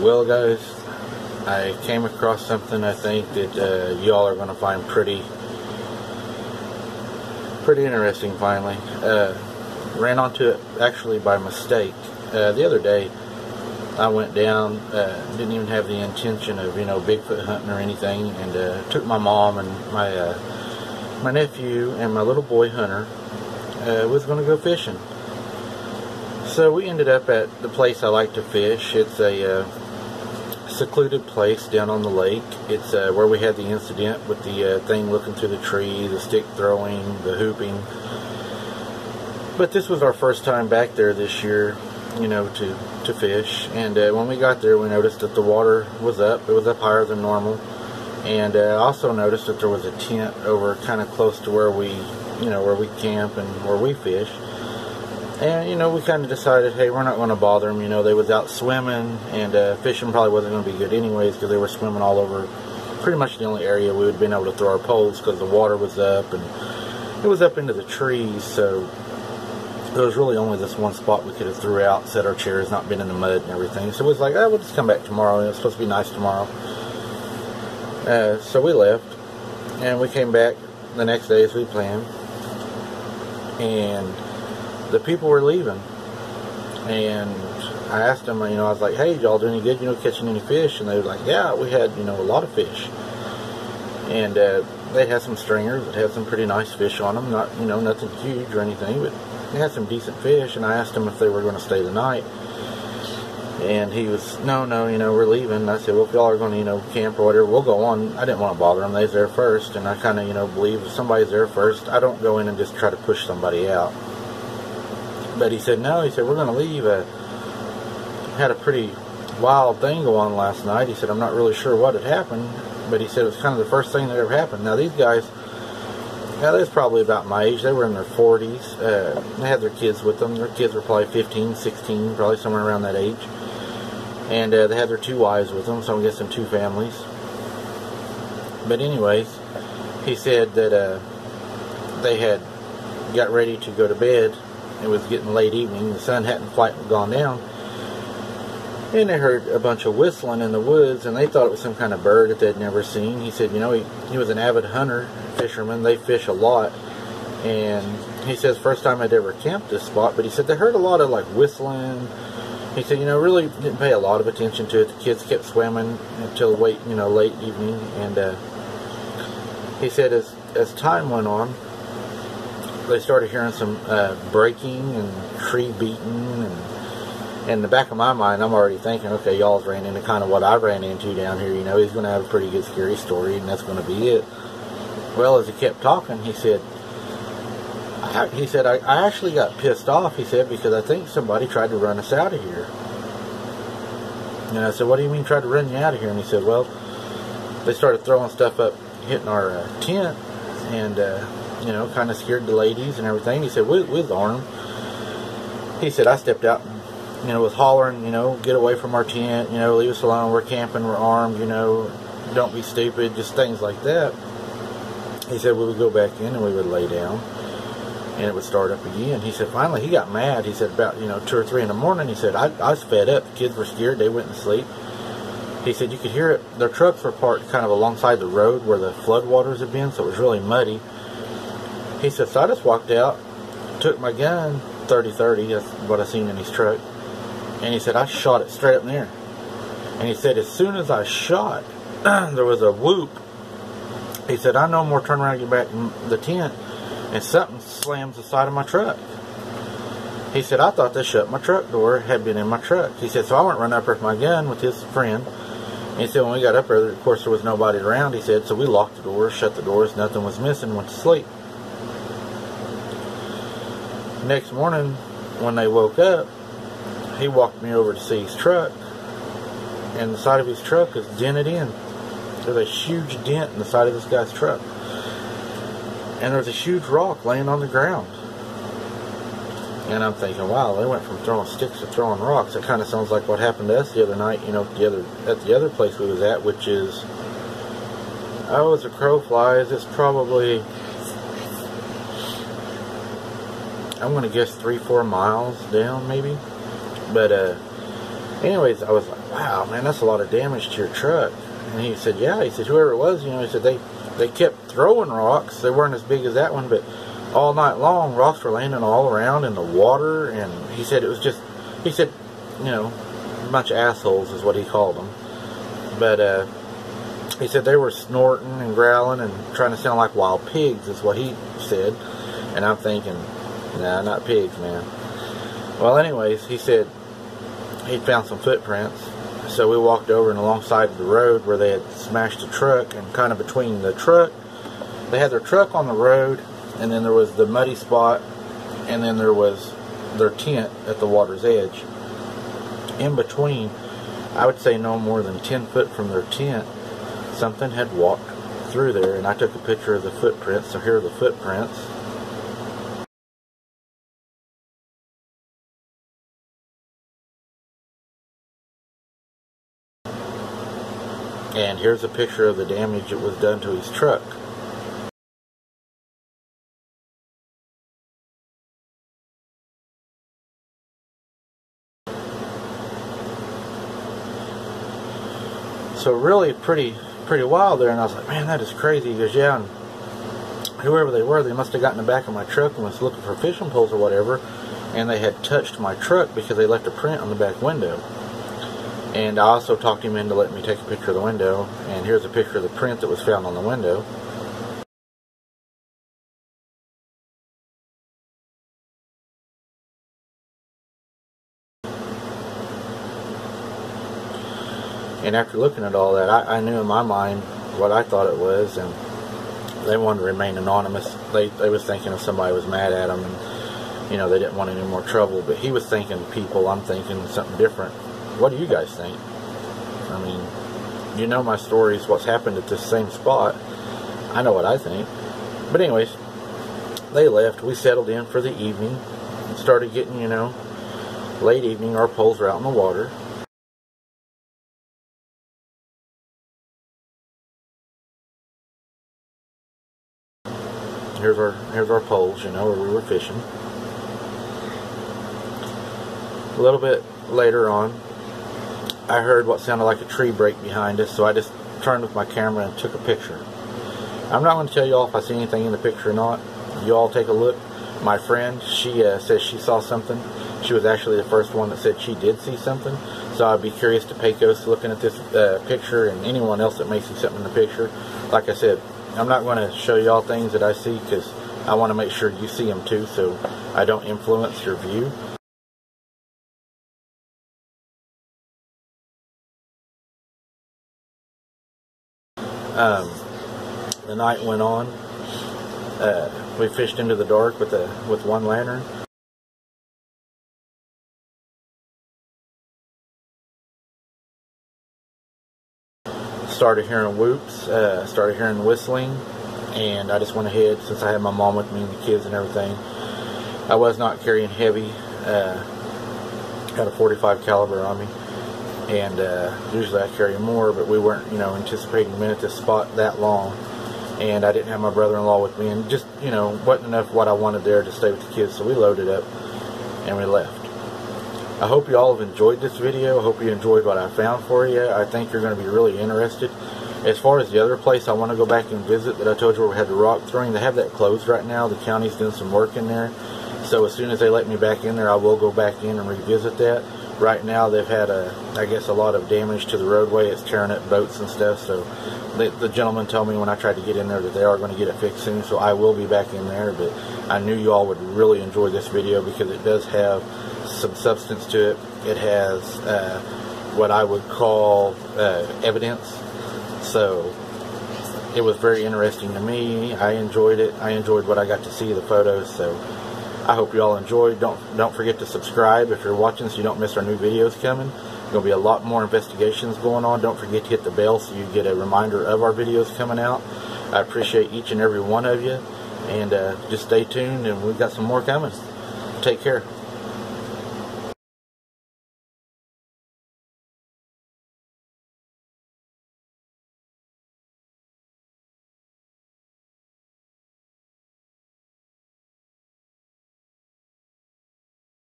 Well, guys, I came across something I think that uh, y'all are going to find pretty, pretty interesting. Finally, uh, ran onto it actually by mistake uh, the other day. I went down, uh, didn't even have the intention of you know Bigfoot hunting or anything, and uh, took my mom and my uh, my nephew and my little boy Hunter was going to go fishing. So we ended up at the place I like to fish. It's a secluded place down on the lake. It's uh, where we had the incident with the uh, thing looking through the tree, the stick throwing, the hooping. But this was our first time back there this year, you know, to, to fish. And uh, when we got there, we noticed that the water was up. It was up higher than normal. And I uh, also noticed that there was a tent over kind of close to where we, you know, where we camp and where we fish and, you know, we kind of decided, hey, we're not going to bother them. You know, they was out swimming, and uh, fishing probably wasn't going to be good anyways because they were swimming all over pretty much the only area we would have been able to throw our poles because the water was up and it was up into the trees. So there was really only this one spot we could have threw out, set our chairs, not been in the mud and everything. So it was like, oh, we'll just come back tomorrow. It's supposed to be nice tomorrow. Uh, so we left, and we came back the next day as we planned. And the people were leaving. And I asked them, you know, I was like, hey, y'all do any good, you know, catching any fish? And they were like, yeah, we had, you know, a lot of fish. And uh, they had some stringers that had some pretty nice fish on them. Not, you know, nothing huge or anything, but they had some decent fish. And I asked them if they were going to stay the night. And he was, no, no, you know, we're leaving. And I said, well, if y'all are going to, you know, camp or whatever, we'll go on. I didn't want to bother them. They was there first. And I kind of, you know, believe if somebody's there first, I don't go in and just try to push somebody out. But he said, no, he said, we're going to leave. Uh, had a pretty wild thing go on last night. He said, I'm not really sure what had happened, but he said it was kind of the first thing that ever happened. Now, these guys, yeah, they was probably about my age. They were in their 40s. Uh, they had their kids with them. Their kids were probably 15, 16, probably somewhere around that age. And uh, they had their two wives with them, so I'm guessing two families. But anyways, he said that uh, they had got ready to go to bed it was getting late evening. The sun hadn't quite gone down. And they heard a bunch of whistling in the woods, and they thought it was some kind of bird that they'd never seen. He said, you know, he, he was an avid hunter, fisherman. They fish a lot. And he says, first time I'd ever camped this spot, but he said they heard a lot of like whistling. He said, you know, really didn't pay a lot of attention to it. The kids kept swimming until late, you know, late evening. And uh, he said, as as time went on, they started hearing some uh, breaking and tree beating and in the back of my mind I'm already thinking okay y'all's ran into kind of what I ran into down here you know he's going to have a pretty good scary story and that's going to be it. Well as he kept talking he said I, he said I, I actually got pissed off he said because I think somebody tried to run us out of here. And I said what do you mean tried to run you out of here? And he said well they started throwing stuff up hitting our uh, tent and uh, you know, kind of scared the ladies and everything. He said, we, we'll arm He said, I stepped out and, you know, was hollering, you know, get away from our tent, you know, leave us alone, we're camping, we're armed, you know, don't be stupid, just things like that. He said we would go back in and we would lay down and it would start up again. He said finally he got mad. He said about, you know, two or three in the morning, he said, I, I was fed up. The kids were scared, they went to sleep. He said you could hear it. Their trucks were parked kind of alongside the road where the floodwaters had been, so it was really muddy. He said, so I just walked out, took my gun, 30-30, that's what I seen in his truck, and he said, I shot it straight up in the air. And he said, as soon as I shot, there was a whoop. He said, I no more turn around and get back in the tent, and something slams the side of my truck. He said, I thought they shut my truck door, had been in my truck. He said, so I went run up there with my gun with his friend. And he said, when we got up there, of course, there was nobody around. He said, so we locked the doors, shut the doors, nothing was missing, went to sleep next morning, when they woke up, he walked me over to see his truck, and the side of his truck is dented in. There's a huge dent in the side of this guy's truck. And there's a huge rock laying on the ground. And I'm thinking, wow, they went from throwing sticks to throwing rocks. It kind of sounds like what happened to us the other night, you know, the other at the other place we was at, which is, oh, as a crow flies, it's probably I'm gonna guess three, four miles down maybe. But uh, anyways, I was like, wow, man, that's a lot of damage to your truck. And he said, yeah. He said, whoever it was, you know, he said they they kept throwing rocks. They weren't as big as that one, but all night long, rocks were landing all around in the water. And he said it was just, he said, you know, bunch of assholes is what he called them. But uh, he said they were snorting and growling and trying to sound like wild pigs, is what he said. And I'm thinking, nah, not pigs, man. Well, anyways, he said he'd found some footprints. So we walked over and alongside the road where they had smashed the truck, and kind of between the truck, they had their truck on the road, and then there was the muddy spot, and then there was their tent at the water's edge. In between, I would say no more than 10 foot from their tent, something had walked through there, and I took a picture of the footprints. So here are the footprints. And here's a picture of the damage that was done to his truck. So really pretty pretty wild there and I was like, man, that is crazy. He goes, yeah, and whoever they were, they must have gotten the back of my truck and was looking for fishing poles or whatever, and they had touched my truck because they left a print on the back window. And I also talked him into letting me take a picture of the window. And here's a picture of the print that was found on the window. And after looking at all that, I, I knew in my mind what I thought it was, and they wanted to remain anonymous. They they was thinking if somebody was mad at them, and you know they didn't want any more trouble. But he was thinking people. I'm thinking something different. What do you guys think? I mean, you know my stories, what's happened at this same spot. I know what I think. But anyways, they left. We settled in for the evening. Started getting, you know, late evening. Our poles were out in the water. Here's our here's our poles, you know, where we were fishing. A little bit later on, I heard what sounded like a tree break behind us, so I just turned with my camera and took a picture. I'm not going to tell y'all if I see anything in the picture or not. You all take a look. My friend, she uh, says she saw something. She was actually the first one that said she did see something. So I'd be curious to Pecos looking at this uh, picture and anyone else that may see something in the picture. Like I said, I'm not going to show y'all things that I see because I want to make sure you see them too so I don't influence your view. Um, the night went on. Uh, we fished into the dark with a with one lantern. Started hearing whoops. Uh, started hearing whistling, and I just went ahead since I had my mom with me and the kids and everything. I was not carrying heavy. Uh, got a 45 caliber on me and uh, usually I carry more, but we weren't, you know, anticipating being at this spot that long, and I didn't have my brother-in-law with me, and just, you know, wasn't enough what I wanted there to stay with the kids, so we loaded up and we left. I hope you all have enjoyed this video. I hope you enjoyed what I found for you. I think you're going to be really interested. As far as the other place I want to go back and visit that I told you where we had the rock throwing, they have that closed right now. The county's doing some work in there. So as soon as they let me back in there, I will go back in and revisit that right now they've had a, I guess, a lot of damage to the roadway. It's tearing up boats and stuff. So the, the gentleman told me when I tried to get in there that they are going to get it fixed soon. So I will be back in there. But I knew you all would really enjoy this video because it does have some substance to it. It has uh, what I would call uh, evidence. So it was very interesting to me. I enjoyed it. I enjoyed what I got to see, the photos. So I hope you all enjoyed. Don't don't forget to subscribe if you're watching so you don't miss our new videos coming. There's going to be a lot more investigations going on. Don't forget to hit the bell so you get a reminder of our videos coming out. I appreciate each and every one of you. And uh, just stay tuned and we've got some more coming. Take care.